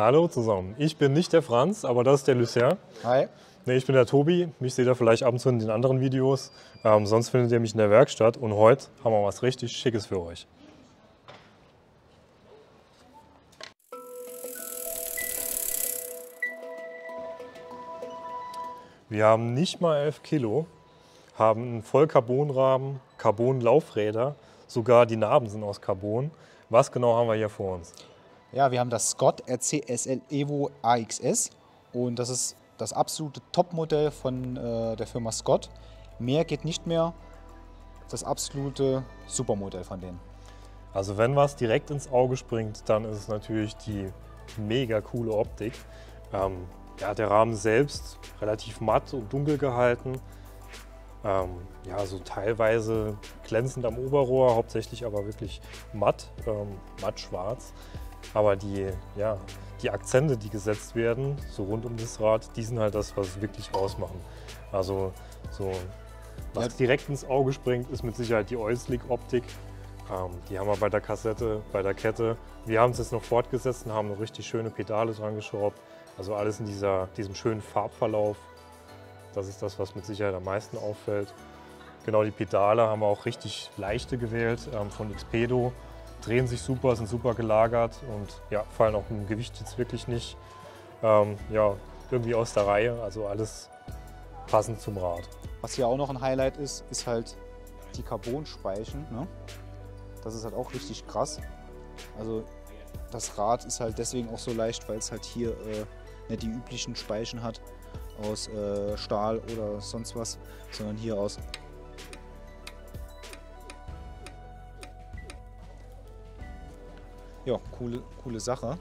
Hallo zusammen. Ich bin nicht der Franz, aber das ist der Lucien. Hi. Nee, ich bin der Tobi. Mich seht ihr vielleicht ab und zu in den anderen Videos. Ähm, sonst findet ihr mich in der Werkstatt. Und heute haben wir was richtig Schickes für euch. Wir haben nicht mal 11 Kilo, haben einen Vollcarbonrahmen, Carbon-Laufräder, sogar die Narben sind aus Carbon. Was genau haben wir hier vor uns? Ja, wir haben das Scott RCSL Evo AXS und das ist das absolute Topmodell von äh, der Firma Scott. Mehr geht nicht mehr. Das absolute Supermodell von denen. Also wenn was direkt ins Auge springt, dann ist es natürlich die mega coole Optik. Ähm, ja, der Rahmen selbst relativ matt und dunkel gehalten. Ähm, ja, so teilweise glänzend am Oberrohr, hauptsächlich aber wirklich matt, ähm, matt schwarz. Aber die, ja, die Akzente, die gesetzt werden, so rund um das Rad, die sind halt das, was es wirklich ausmachen. Also so, was ja. direkt ins Auge springt, ist mit Sicherheit die Euslig-Optik. Ähm, die haben wir bei der Kassette, bei der Kette. Wir haben es jetzt noch fortgesetzt und haben noch richtig schöne Pedale dran geschraubt. Also alles in dieser, diesem schönen Farbverlauf. Das ist das, was mit Sicherheit am meisten auffällt. Genau, die Pedale haben wir auch richtig leichte gewählt ähm, von Xpedo. Drehen sich super, sind super gelagert und ja, fallen auch im Gewicht jetzt wirklich nicht ähm, ja, irgendwie aus der Reihe. Also alles passend zum Rad. Was hier auch noch ein Highlight ist, ist halt die Carbonspeichen. Ne? Das ist halt auch richtig krass. Also das Rad ist halt deswegen auch so leicht, weil es halt hier äh, nicht die üblichen Speichen hat aus äh, Stahl oder sonst was, sondern hier aus ja, coole, coole Sache.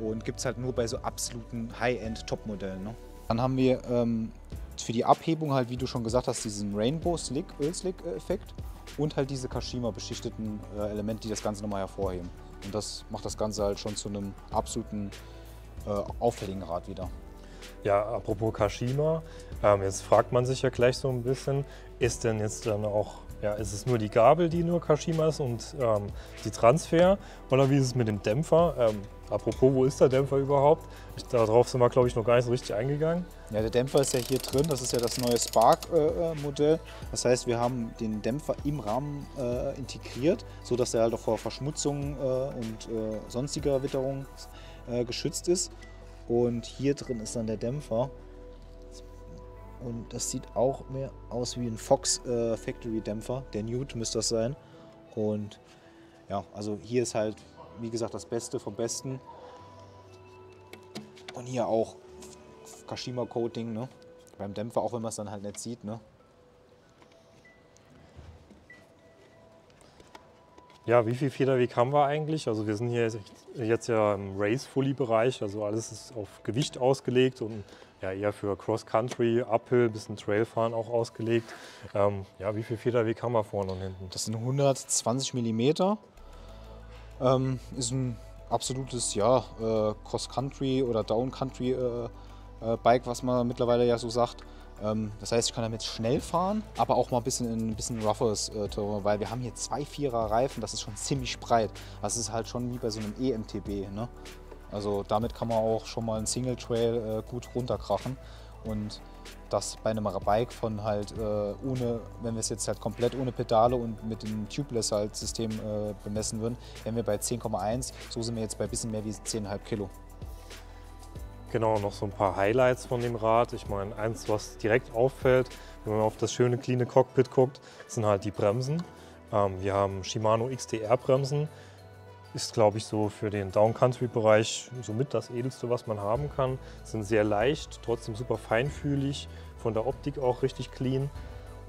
Und gibt es halt nur bei so absoluten High-End-Top-Modellen. Ne? Dann haben wir ähm, für die Abhebung halt, wie du schon gesagt hast, diesen Rainbow Slick, Öl-Slick-Effekt und halt diese Kashima-beschichteten äh, Elemente, die das Ganze nochmal hervorheben. Und das macht das Ganze halt schon zu einem absoluten äh, auffälligen Rad wieder. Ja, apropos Kashima, ähm, jetzt fragt man sich ja gleich so ein bisschen, ist denn jetzt dann auch, ja, ist es nur die Gabel, die nur Kashima ist und ähm, die Transfer oder wie ist es mit dem Dämpfer? Ähm, apropos, wo ist der Dämpfer überhaupt? Ich, darauf sind wir, glaube ich, noch gar nicht so richtig eingegangen. Ja, der Dämpfer ist ja hier drin, das ist ja das neue Spark-Modell. Äh, das heißt, wir haben den Dämpfer im Rahmen äh, integriert, sodass er halt auch vor Verschmutzung äh, und äh, sonstiger Witterung äh, geschützt ist. Und hier drin ist dann der Dämpfer. Und das sieht auch mehr aus wie ein Fox äh, Factory Dämpfer. Der Newt müsste das sein. Und ja, also hier ist halt, wie gesagt, das Beste vom Besten. Und hier auch Kashima Coating, ne? Beim Dämpfer, auch wenn man es dann halt nicht sieht, ne? Ja, wie viel Federweg haben wir eigentlich? Also wir sind hier jetzt ja im Race-Fully-Bereich, also alles ist auf Gewicht ausgelegt und ja, eher für Cross-Country, Uphill, bisschen Trailfahren auch ausgelegt. Ähm, ja, wie viel Federweg haben wir vorne und hinten? Das sind 120 mm. Ähm, ist ein absolutes ja, äh, Cross-Country oder Down-Country äh, äh, Bike, was man mittlerweile ja so sagt. Ähm, das heißt, ich kann damit schnell fahren, aber auch mal ein bisschen in ein bisschen roughes äh, Terrain, weil wir haben hier zwei Vierer Reifen, das ist schon ziemlich breit. Das ist halt schon wie bei so einem EMTB. Ne? Also damit kann man auch schon mal einen Single Trail äh, gut runterkrachen und das bei einem Bike von halt äh, ohne, wenn wir es jetzt halt komplett ohne Pedale und mit dem Tubeless halt System äh, bemessen würden, wären wir bei 10,1. So sind wir jetzt bei ein bisschen mehr wie 10,5 Kilo. Genau, noch so ein paar Highlights von dem Rad. Ich meine, eins, was direkt auffällt, wenn man auf das schöne, cleane Cockpit guckt, sind halt die Bremsen. Ähm, wir haben Shimano XTR-Bremsen. Ist, glaube ich, so für den Downcountry-Bereich somit das edelste, was man haben kann. Sind sehr leicht, trotzdem super feinfühlig, von der Optik auch richtig clean.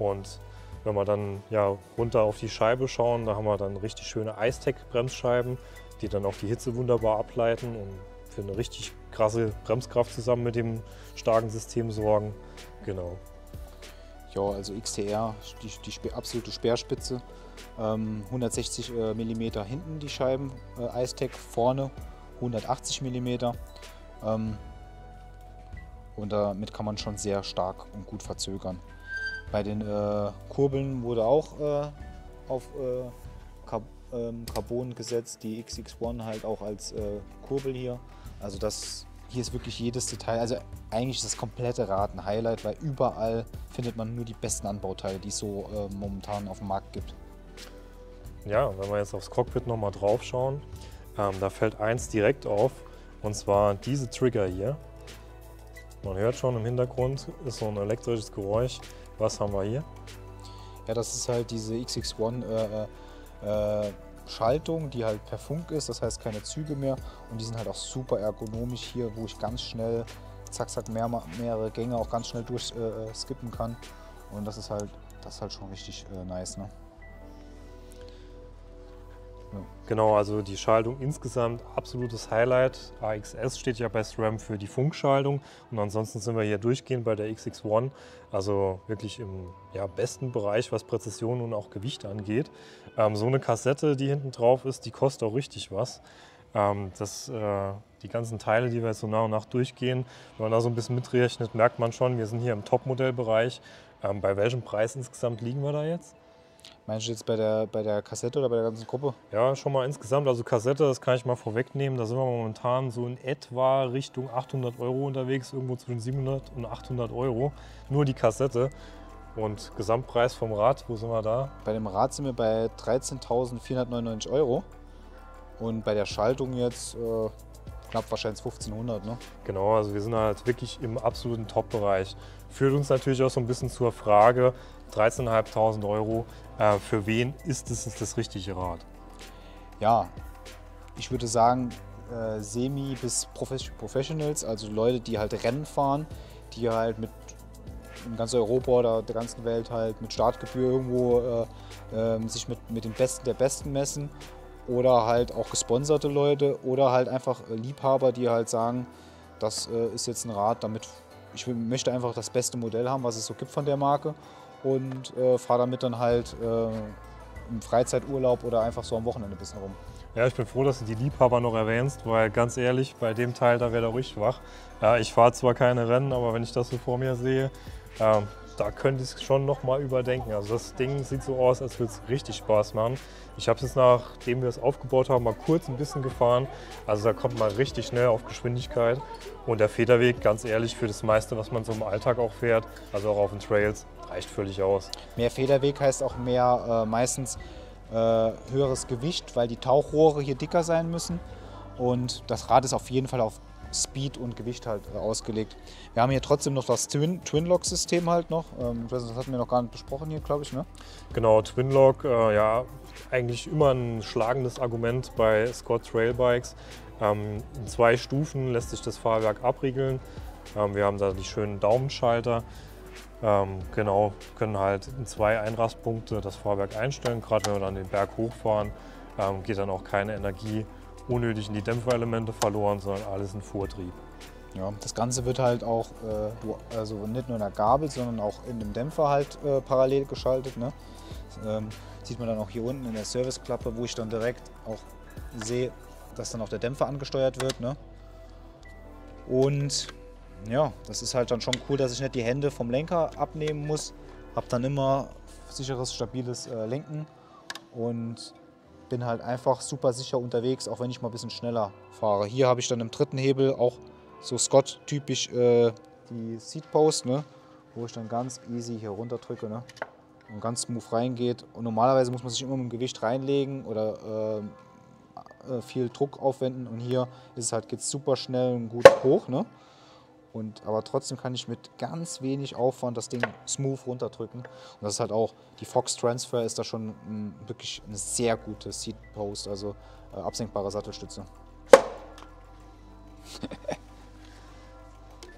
Und wenn wir dann ja, runter auf die Scheibe schauen, da haben wir dann richtig schöne Icetech-Bremsscheiben, die dann auch die Hitze wunderbar ableiten und für eine richtig krasse Bremskraft zusammen mit dem starken System sorgen. Genau. Ja, also XTR, die, die absolute Speerspitze. Ähm, 160 äh, mm hinten die Scheiben, äh, Icetech vorne 180 mm. Ähm, und damit kann man schon sehr stark und gut verzögern. Bei den äh, Kurbeln wurde auch äh, auf äh, Car ähm, Carbon gesetzt, die XX1 halt auch als äh, Kurbel hier Also das hier ist wirklich jedes Detail, also eigentlich ist das komplette Rad ein Highlight, weil überall findet man nur die besten Anbauteile, die es so äh, momentan auf dem Markt gibt. Ja, wenn wir jetzt aufs Cockpit nochmal drauf schauen, ähm, da fällt eins direkt auf, und zwar diese Trigger hier. Man hört schon im Hintergrund, ist so ein elektrisches Geräusch. Was haben wir hier? Ja, das ist halt diese XX1 äh, äh, Schaltung, die halt per Funk ist, das heißt keine Züge mehr. Und die sind halt auch super ergonomisch hier, wo ich ganz schnell, zack, zack, mehr, mehrere Gänge auch ganz schnell durchskippen äh, kann. Und das ist halt, das ist halt schon richtig äh, nice. Ne? Genau, also die Schaltung insgesamt absolutes Highlight. AXS steht ja bei SRAM für die Funkschaltung und ansonsten sind wir hier durchgehend bei der XX1, also wirklich im ja, besten Bereich, was Präzision und auch Gewicht angeht. Ähm, so eine Kassette, die hinten drauf ist, die kostet auch richtig was. Ähm, das, äh, die ganzen Teile, die wir jetzt so nach und nach durchgehen, wenn man da so ein bisschen mitrechnet, merkt man schon, wir sind hier im Topmodellbereich. Ähm, bei welchem Preis insgesamt liegen wir da jetzt? Meinst du jetzt bei der, bei der Kassette oder bei der ganzen Gruppe? Ja, schon mal insgesamt. Also Kassette, das kann ich mal vorwegnehmen. Da sind wir momentan so in etwa Richtung 800 Euro unterwegs, irgendwo zwischen 700 und 800 Euro. Nur die Kassette. Und Gesamtpreis vom Rad, wo sind wir da? Bei dem Rad sind wir bei 13.499 Euro. Und bei der Schaltung jetzt äh, knapp wahrscheinlich 1500. Ne? Genau, also wir sind halt wirklich im absoluten Top-Bereich. Führt uns natürlich auch so ein bisschen zur Frage, 13.500 Euro, äh, für wen ist es das, richtige Rad? Ja, ich würde sagen, äh, Semi- bis Professionals, also Leute, die halt Rennen fahren, die halt mit in ganz Europa oder der ganzen Welt halt mit Startgebühr irgendwo äh, äh, sich mit, mit den Besten der Besten messen oder halt auch gesponserte Leute oder halt einfach äh, Liebhaber, die halt sagen, das äh, ist jetzt ein Rad, damit ich möchte einfach das beste Modell haben, was es so gibt von der Marke und äh, fahre damit dann halt äh, im Freizeiturlaub oder einfach so am Wochenende ein bisschen rum. Ja, ich bin froh, dass du die Liebhaber noch erwähnst, weil ganz ehrlich, bei dem Teil, da wäre er ruhig wach. Ja, ich fahre zwar keine Rennen, aber wenn ich das so vor mir sehe, ähm, da könnte ich es schon noch mal überdenken. Also das Ding sieht so aus, als würde es richtig Spaß machen. Ich habe es jetzt, nachdem wir es aufgebaut haben, mal kurz ein bisschen gefahren. Also da kommt man richtig schnell auf Geschwindigkeit. Und der Federweg, ganz ehrlich, für das meiste, was man so im Alltag auch fährt, also auch auf den Trails, reicht völlig aus. Mehr Federweg heißt auch mehr äh, meistens äh, höheres Gewicht, weil die Tauchrohre hier dicker sein müssen. Und das Rad ist auf jeden Fall auf Speed und Gewicht halt äh, ausgelegt. Wir haben hier trotzdem noch das Twin-Lock-System Twin halt noch. Ähm, das hatten wir noch gar nicht besprochen hier, glaube ich. Ne? Genau, Twin-Lock, äh, ja, eigentlich immer ein schlagendes Argument bei Scott Trail Bikes. Ähm, in zwei Stufen lässt sich das Fahrwerk abriegeln. Ähm, wir haben da die schönen Daumenschalter. Ähm, genau, können halt in zwei Einrastpunkte das Fahrwerk einstellen. Gerade wenn wir dann den Berg hochfahren, ähm, geht dann auch keine Energie unnötig in die Dämpferelemente verloren, sondern alles in Vortrieb. Ja, das Ganze wird halt auch, äh, also nicht nur in der Gabel, sondern auch in dem Dämpfer halt äh, parallel geschaltet. Ne? Ähm, sieht man dann auch hier unten in der Serviceklappe, wo ich dann direkt auch sehe, dass dann auch der Dämpfer angesteuert wird. Ne? Und ja, das ist halt dann schon cool, dass ich nicht die Hände vom Lenker abnehmen muss. Hab dann immer sicheres, stabiles äh, Lenken und bin halt einfach super sicher unterwegs, auch wenn ich mal ein bisschen schneller fahre. Hier habe ich dann im dritten Hebel auch so Scott-typisch äh, die Seat Post, ne? wo ich dann ganz easy hier runter drücke ne? und ganz smooth reingeht. Und normalerweise muss man sich immer mit dem Gewicht reinlegen oder äh, äh viel Druck aufwenden. Und hier ist es halt, geht super schnell und gut hoch. Ne? Und, aber trotzdem kann ich mit ganz wenig Aufwand das Ding smooth runterdrücken. Und das ist halt auch, die Fox Transfer ist da schon m, wirklich eine sehr gute Seat Post, also äh, absenkbare Sattelstütze.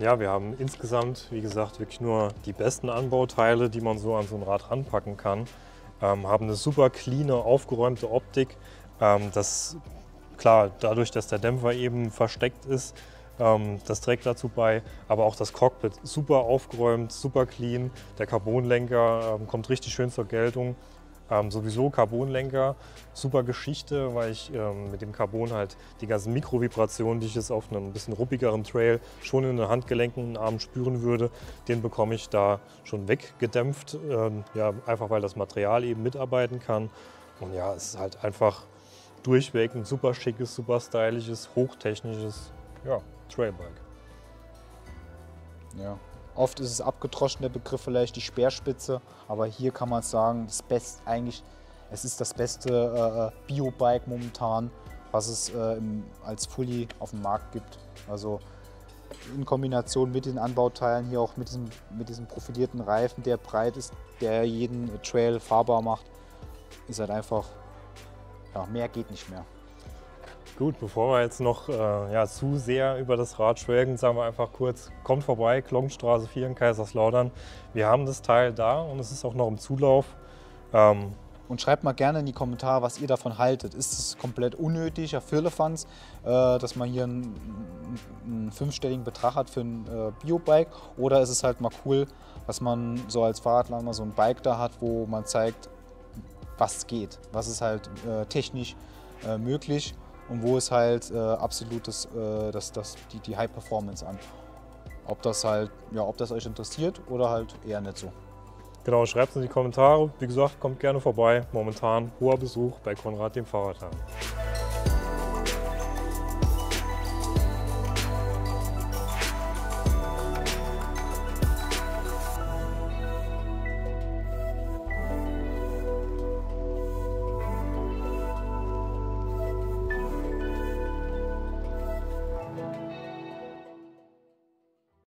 ja, wir haben insgesamt, wie gesagt, wirklich nur die besten Anbauteile, die man so an so ein Rad ranpacken kann. Ähm, haben eine super cleane, aufgeräumte Optik. Ähm, das, klar, dadurch, dass der Dämpfer eben versteckt ist, das trägt dazu bei, aber auch das Cockpit super aufgeräumt, super clean. Der Carbonlenker ähm, kommt richtig schön zur Geltung. Ähm, sowieso Carbonlenker, super Geschichte, weil ich ähm, mit dem Carbon halt die ganzen Mikrovibrationen, die ich jetzt auf einem bisschen ruppigeren Trail schon in den Handgelenken, den Armen spüren würde, den bekomme ich da schon weggedämpft. Ähm, ja, einfach weil das Material eben mitarbeiten kann. Und ja, es ist halt einfach durchweg ein super schickes, super stylisches, hochtechnisches ja, Trailbike. Ja. Oft ist es abgetroschen, der Begriff vielleicht die Speerspitze, aber hier kann man sagen, das Best, eigentlich, es ist das beste äh, Biobike momentan, was es äh, im, als Fully auf dem Markt gibt. Also in Kombination mit den Anbauteilen, hier auch mit diesem, mit diesem profilierten Reifen, der breit ist, der jeden Trail fahrbar macht, ist halt einfach, ja, mehr geht nicht mehr. Gut, bevor wir jetzt noch äh, ja, zu sehr über das Rad schwelgen, sagen wir einfach kurz, kommt vorbei, Glockenstraße 4 in Kaiserslautern. Wir haben das Teil da und es ist auch noch im Zulauf. Ähm, und schreibt mal gerne in die Kommentare, was ihr davon haltet. Ist es komplett unnötiger Firlefanz, äh, dass man hier einen, einen, fünfstelligen Betrag hat für ein äh, Biobike? Oder ist es halt mal cool, dass man so als Fahrradler mal so ein Bike da hat, wo man zeigt, was geht, was ist halt äh, technisch äh, möglich und wo ist halt äh, absolut das, äh, das, das, die, die High Performance an. Ob das halt, ja, ob das euch interessiert oder halt eher nicht so. Genau, schreibt es in die Kommentare. Wie gesagt, kommt gerne vorbei. Momentan hoher Besuch bei Konrad dem Fahrradhandel.